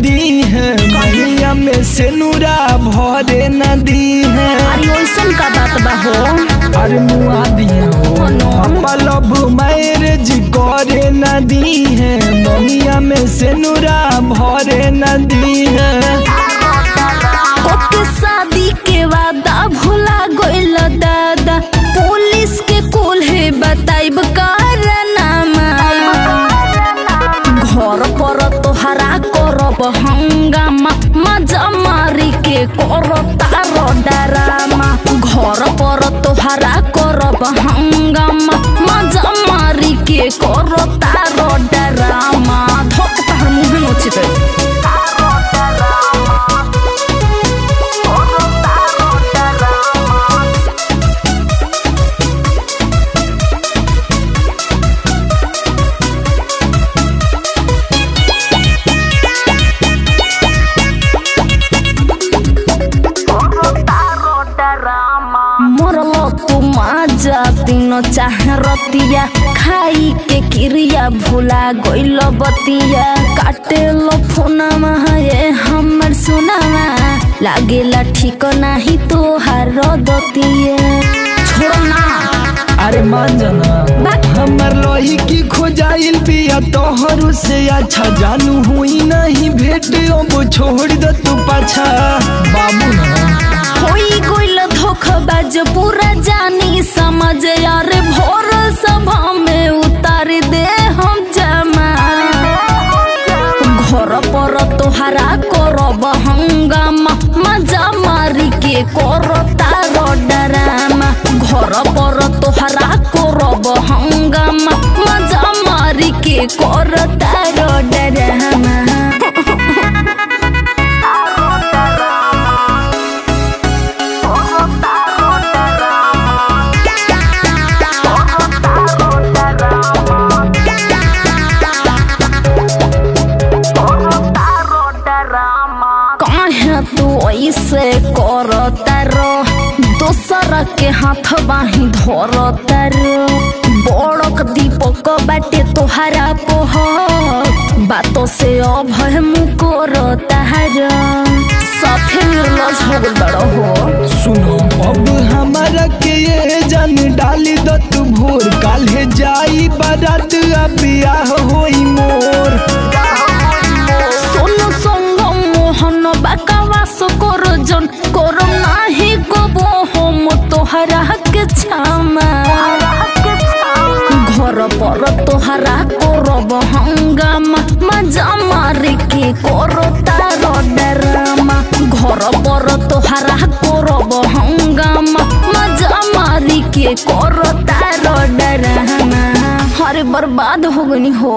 नदी है। मैया में से नूरा भरे नदी है। अरे का बात बहो अरे मुआ दिया करे नदी है। मैया में से नूरा भरे नदी है। करब हंगामा मज़ा मारी के करता रो डरामा घर पर तोहरा करब हंगामा मज़ा मारी के माजा दिन चाहे रतिया खाई के क्रिया भुला गइल बतिया काटे लो फोनमा ये हमर सुनावा लागेला ठीक नाही तोहार दतिया छोड़ ना अरे मान जाना हमर लोही की खोजाइल पिया तोहर से अच्छा जानू हुई नहीं भेट अब छोड़ दे तू पाछा बाबू ना होई गइल धोखबाज पूरा समझ यार भोर सभा में उतार दे हम जमा। घर पर तोहरा करब हंगामा, मज़ा मारी के करता रो डरामा। घर पर तोहरा करब हंगामा, मज़ा मारी के करता के हाथ बाही धरता रो बड़क दीपक बाटे तोहरा पोह। बातों से अभय मुकोरता रो साथे निर्लज हो बड़ो हो। सुनो, अब हमारा के ये जान डाली दो तू भोर काल्हे जाई बारात आ बियाह होई मोर। तोहरा के छामा। घर पर तोहरा करब हंगामा, मज़ा मारी के करता रो डरामा। घर पर तोहरा करब हंगामा, मज़ा मारी के करता रो डरामा। अरे बर्बाद हो गनी हो।